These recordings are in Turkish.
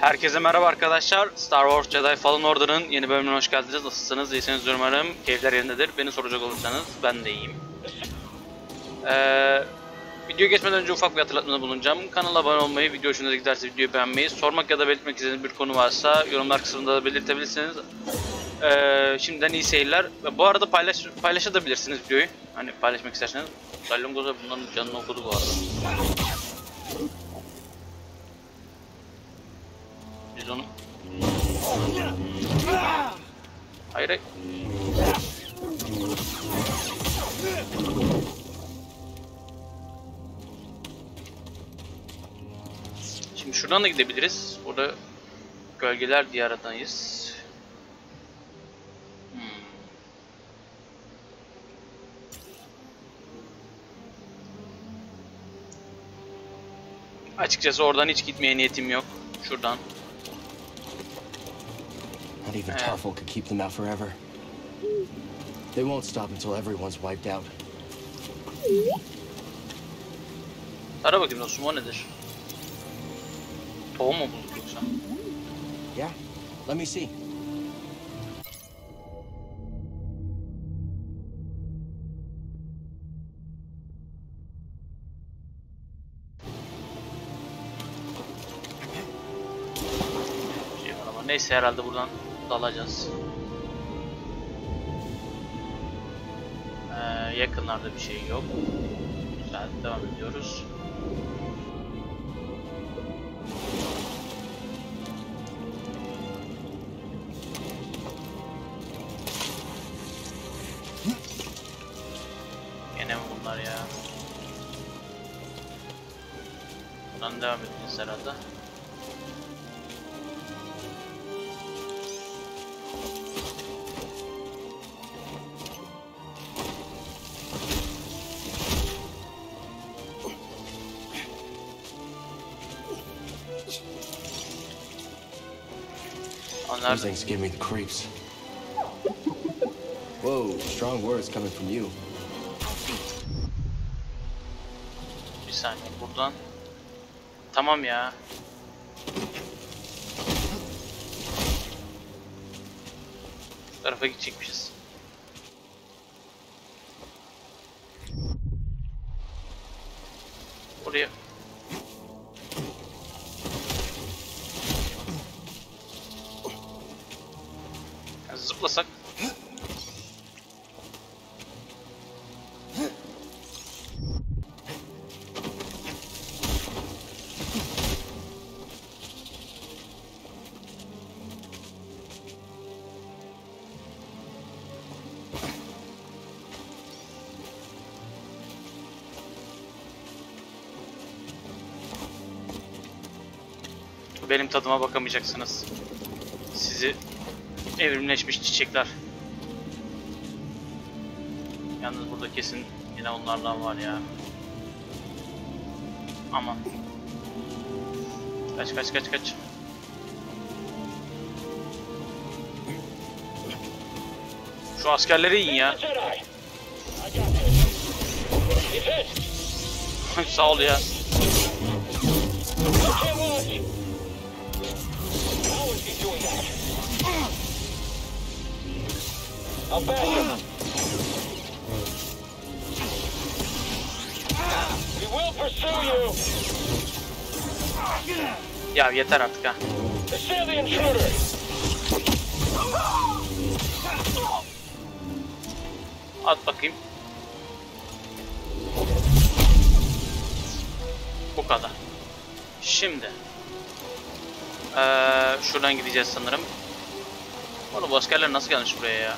Herkese merhaba arkadaşlar. Star Wars Jedi Fallen Order'ın yeni bölümüne hoş geldiniz. Nasılsınız? İyisiniz umarım. Keyifler yerindedir. Beni soracak olursanız ben de iyiyim. Ee, video geçmeden önce ufak bir hatırlatmada bulunacağım. Kanala abone olmayı, video hoşunuza giderse videoyu beğenmeyi, sormak ya da belirtmek istediğiniz bir konu varsa yorumlar kısmında da belirtebilirsiniz. Ee, şimdiden iyi seyirler. Bu arada paylaş, paylaşabilirsiniz videoyu. Hani paylaşmak isterseniz. Salongoza bunların canını okudu bu arada. Biz onu... Hayır. Şimdi şuradan da gidebiliriz. Burada gölgeler diyarındayız. Hmm. Açıkçası oradan hiç gitmeye niyetim yok. Şuradan. Not even Yeah. Tarful could keep them out forever. They won't stop until everyone's wiped out. Ara bakayım dostum o nedir? Tohum mu bulduk yoksa? Yeah? Let me see. Şey var ama neyse herhalde buradan dalacağız. Ee, yakınlarda bir şey yok. Güzel devam ediyoruz. Yine mi bunlar ya? Buradan devam edeceğiz herhalde. Onlar Those things give me the creeps. Whoa, strong words coming from you. Bir saniye buradan. Tamam ya. Bu tarafa gidecekmişiz. Buraya. Benim tadıma bakamayacaksınız. Sizi evrimleşmiş çiçekler. Yalnız burada kesin yine onlardan var ya. Aman. Kaç kaç kaç kaç. Şu askerleri yiyin ya. Sağ ol ya. Ya yeter artık ha. At bakayım. Bu kadar. Şimdi. Eee şuradan gideceğiz sanırım. Oğlum bu askerler nasıl gelmiş buraya ya?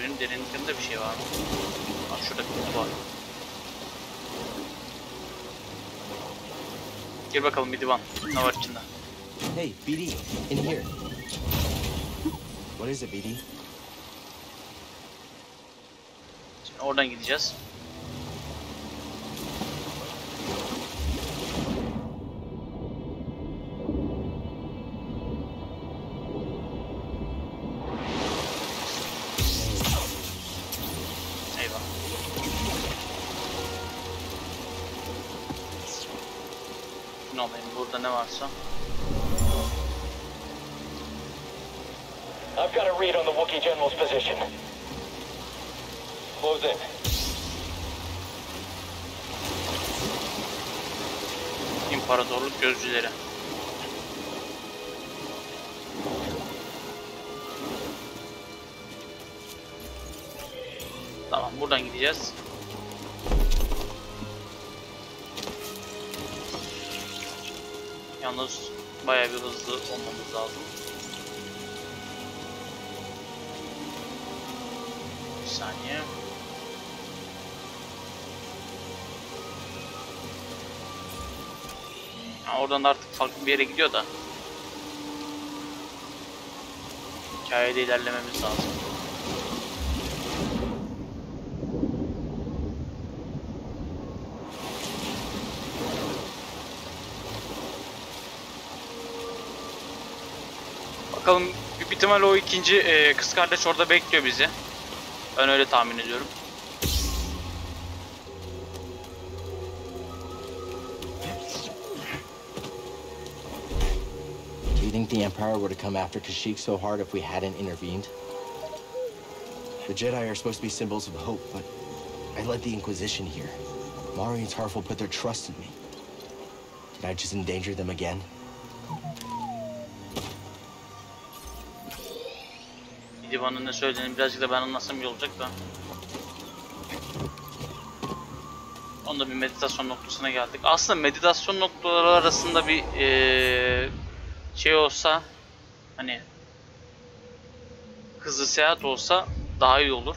Suyun derinliklerinde bir şey var mı? Bak şurada bir kutu var. Gir bakalım bir divan. Ne var içinde? Hey, BD, in here. What is it, BD? Şimdi oradan gideceğiz. Alayım burada ne varsa. I've got a read on the Wookiee General's position. Close in. İmparatorluk gözcüleri. Tamam buradan gideceğiz. Yalnız bayağı bir hızlı olmamız lazım. Bir saniye. Ha, oradan da artık farklı bir yere gidiyor da. Hikayede ilerlememiz lazım. Bakalım büyük ihtimal o ikinci e, kız kardeş orada bekliyor bizi. Ben öyle tahmin ediyorum. Do you think the Empire would have come after Kashyyyk so hard if we hadn't intervened? The Jedi are supposed to be symbols of hope, but I led the Inquisition here. Mari and Tarful put their trust in me. Did I just endanger them again? Divanın ne söylediğini birazcık da ben anlasam iyi olacak da. Onda bir meditasyon noktasına geldik. Aslında meditasyon noktaları arasında bir eee, şey olsa hani hızlı seyahat olsa daha iyi olur.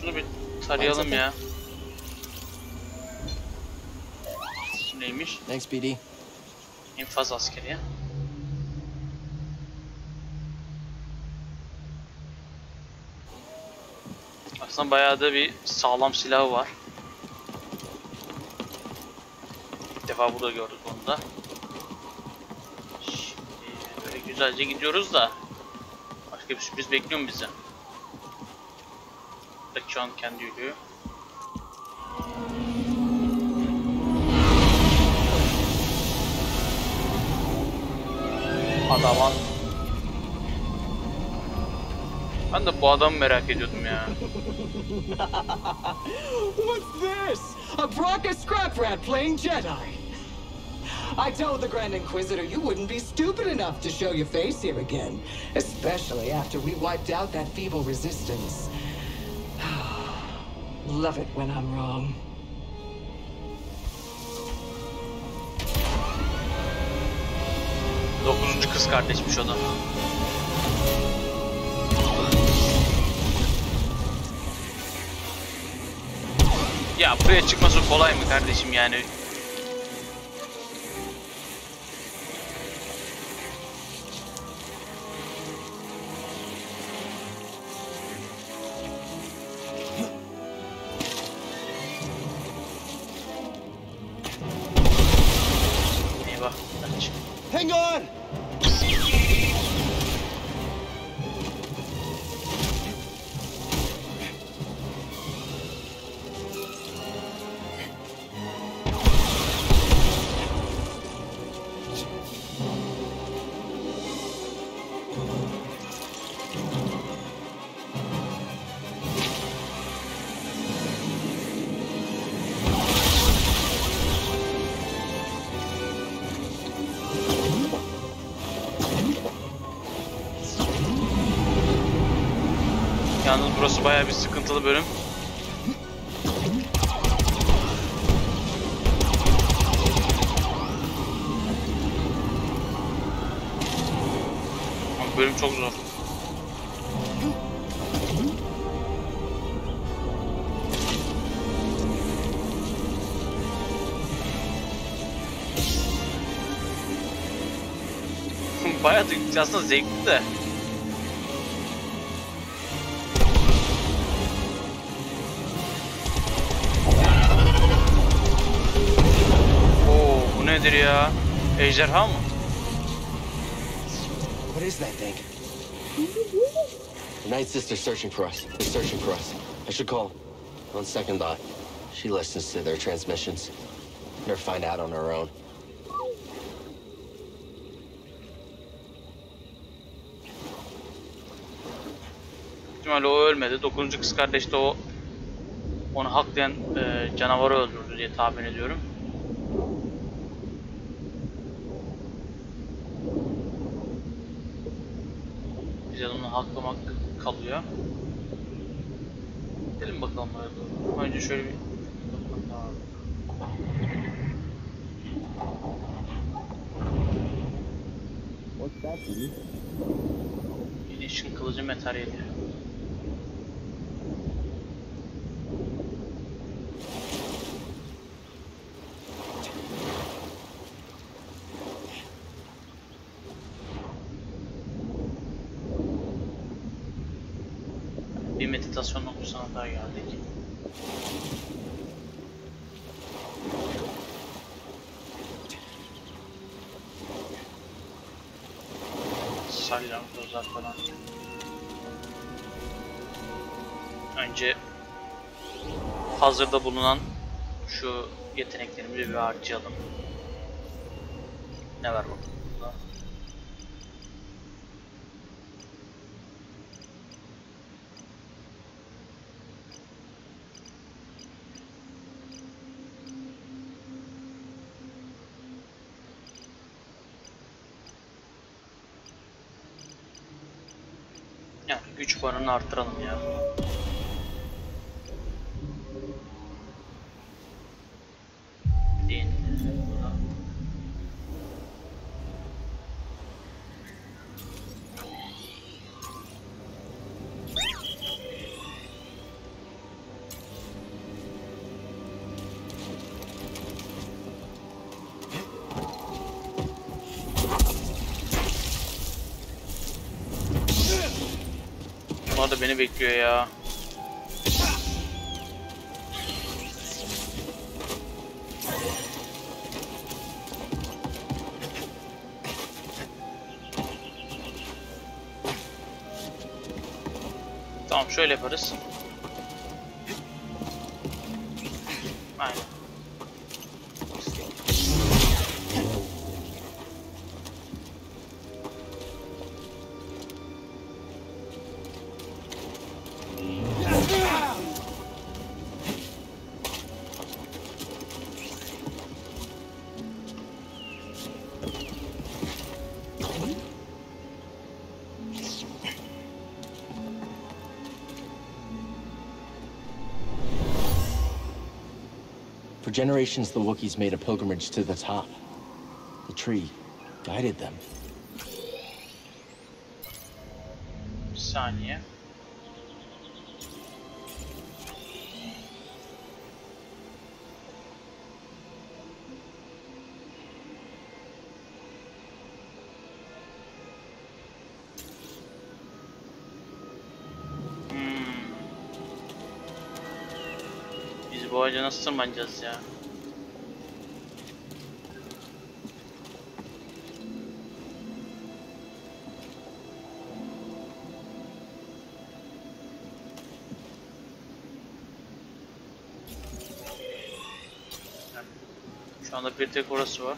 Şunu bir tarayalım ya. Bu neymiş? Thanks, BD. İnfaz askeri ya. Aslında bayağı da bir sağlam silahı var. İlk defa burada gördük onu da. Şimdi böyle güzelce gidiyoruz da. Başka bir sürpriz bekliyor mu bizi? Belki şu an kendi yürüyor. Adaman. Ben de bu adamı merak ediyordum ya. What's this? A Bronca scrap rat playing Jedi. I told the Grand Inquisitor you wouldn't be stupid enough to show your face here again, especially after we wiped out that feeble resistance. Love it when I'm wrong. Dokuzuncu kız kardeşmiş o da. Ya buraya çıkması kolay mı kardeşim yani? Yalnız burası baya bir sıkıntılı bölüm. Ama bölüm çok zor. Bayağı aslında zevkli de nedir ya? Ejderha mı? What is that thing? The Night Sister's searching for us. They're searching for us. I should call. On second thought, she listens to their transmissions. Better find out on her own. ihtimalle o ölmedi. Dokuzuncu kız kardeş de o onu haklayan e, canavarı öldürdü diye tahmin ediyorum. Bize de onu haklamak kalıyor. Gidelim bakalım oraya. Önce şöyle bir. What's that? Güneşin kılıcı materyali. Bir daha geldik. Salyangozlar falan. Önce hazırda bulunan şu yeteneklerimizi bir harcayalım. Ne var bakalım burada? Yani güç puanını arttıralım ya. Bunlar da beni bekliyor ya. Tamam şöyle yaparız. Generations, the Wookiees made a pilgrimage to the top. The tree guided them. Bir ağaca nasıl tırmanacağız ya? Şu anda bir tek orası var.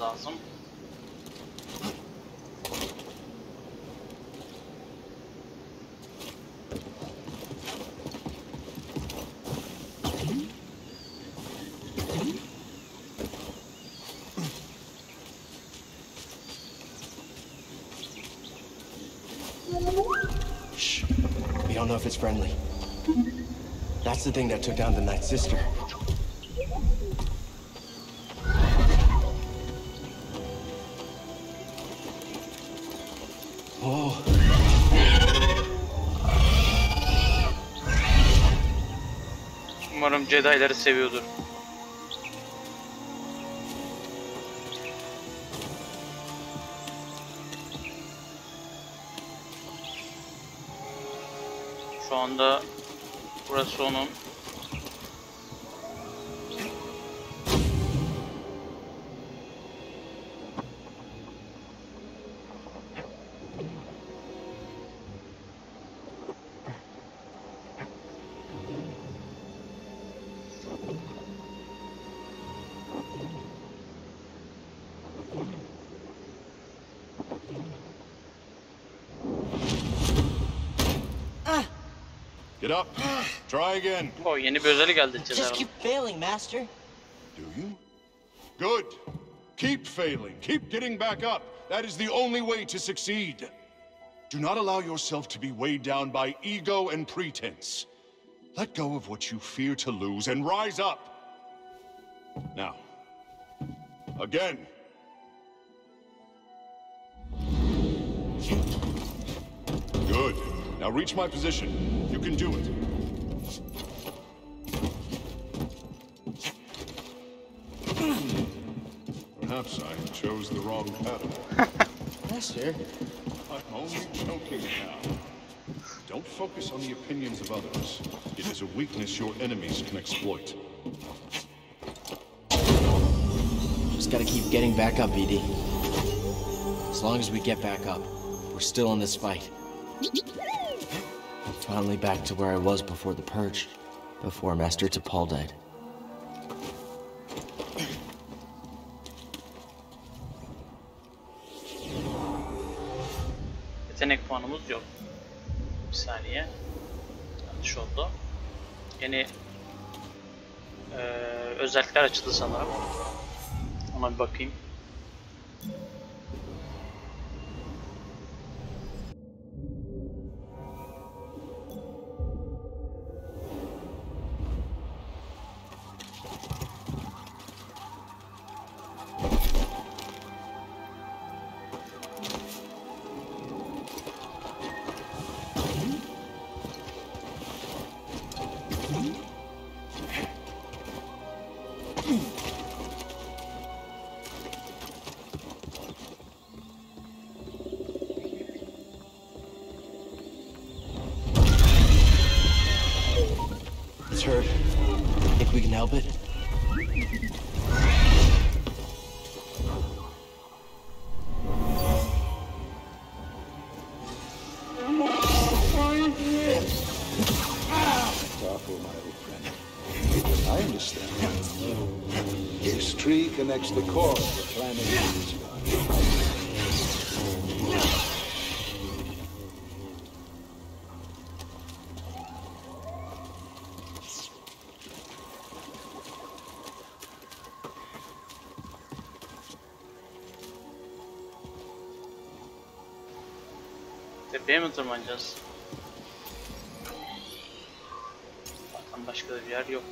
Çıkmamız lazım. Shh. We don't know if it's friendly. That's the thing that took down the Night Sister. Oh, Umarım Jedi'ları seviyordur. Şu anda burası onun. Get up. Try again. O yeni bir özellik geldi Just keep failing, Master. Do you? Good. Keep failing. Keep getting back up. That is the only way to succeed. Do not allow yourself to be weighed down by ego and pretense. Let go of what you fear to lose and rise up. Now, again. Good. Now reach my position. You can do it. Perhaps I chose the wrong pattern. Master. I'm only joking now. Don't focus on the opinions of others. It is a weakness your enemies can exploit. Just gotta keep getting back up, BD. As long as we get back up, we're still in this fight. Finally back to where I was before the Purge. Before Master T'Pol died. Yetenek puanımız yok. Bir saniye. Yanlış oldu. Yeni eee, özellikler açıldı sanırım. Ona bir bakayım. Connects the core of the planet. Tepeye mi tırmanacağız? Zaten başka bir yer yok.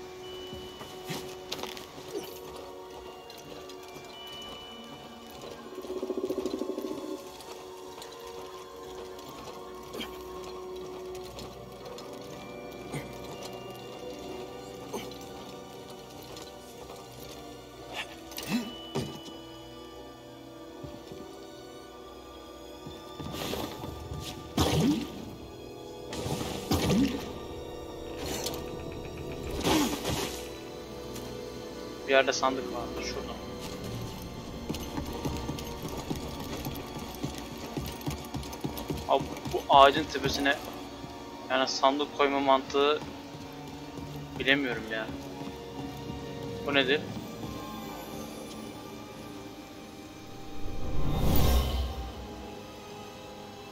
Bir yerde sandık vardı şurada. Abi bu ağacın tepesine yani sandık koyma mantığı bilemiyorum ya. Bu nedir?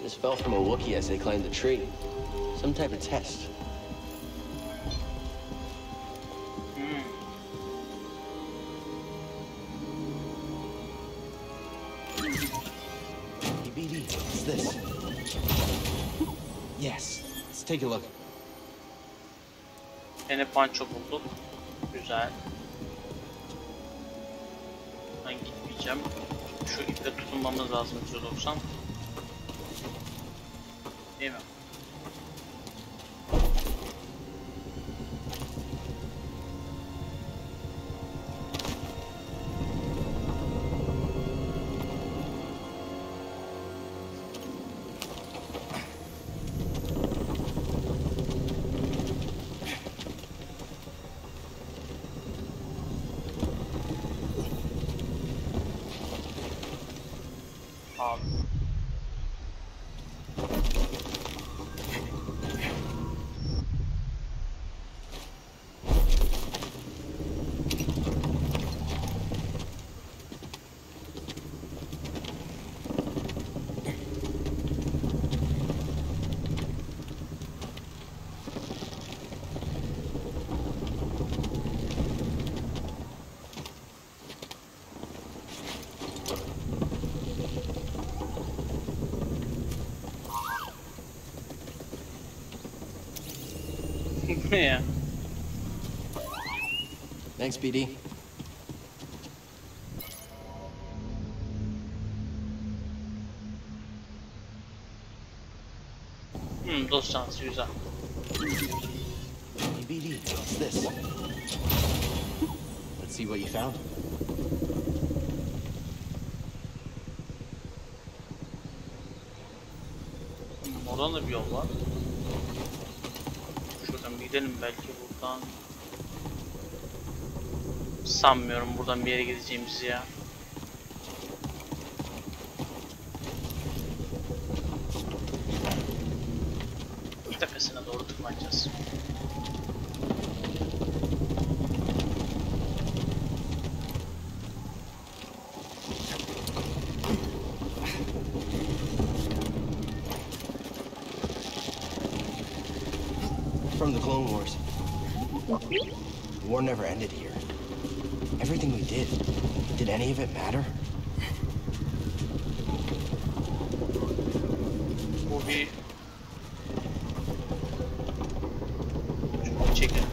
This fell from a Wookiee as they climbed the tree. Some type of test. Take a look. Yine panço bulduk. Güzel. Ben gitmeyeceğim. Şu iple tutunmamız lazım 190. Değil mi? Ya? Thanks, BD. Hmm, dost şansı güzel. Hey, BD, what's this? Let's see what you found. Oradan da bir yol var. Gidelim belki buradan. Sanmıyorum buradan bir yere gideceğimizi ya. Tepesine doğru tırmanacağız. From the Clone Wars. The war never ended here. Everything we did, did any of it matter? Çekelim.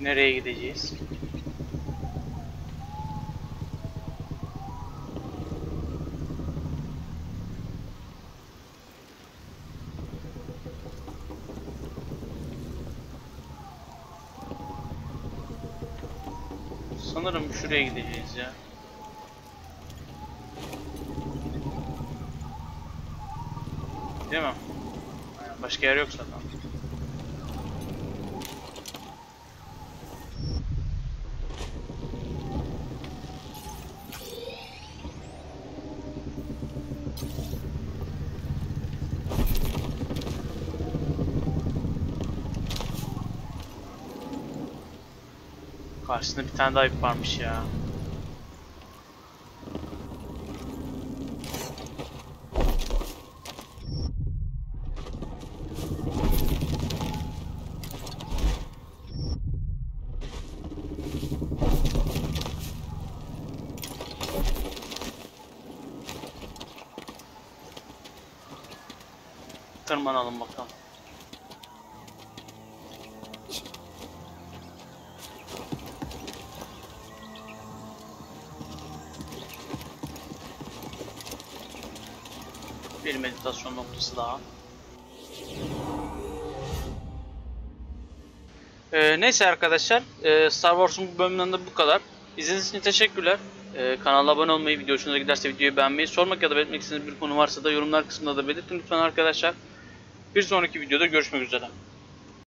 Nereye gideceğiz? Sanırım şuraya gideceğiz ya. Değil mi? Başka yer yok zaten. Karşısında bir tane daha ip varmış ya. Tırmanalım bakalım. Bir meditasyon noktası daha. Ee, neyse arkadaşlar, e, Star Wars'un bu bölümünden de bu kadar. İzlediğiniz için teşekkürler. Ee, kanala abone olmayı, video hoşunuza giderse videoyu beğenmeyi, sormak ya da belirtmek istediğiniz bir konu varsa da yorumlar kısmında da belirtin lütfen arkadaşlar. Bir sonraki videoda görüşmek üzere.